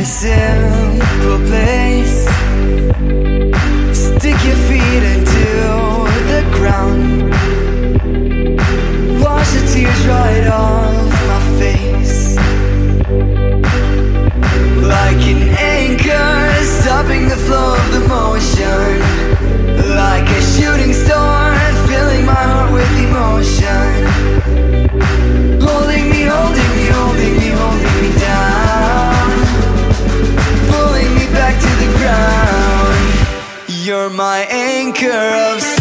a simple place. Stick your feet in You're my anchor of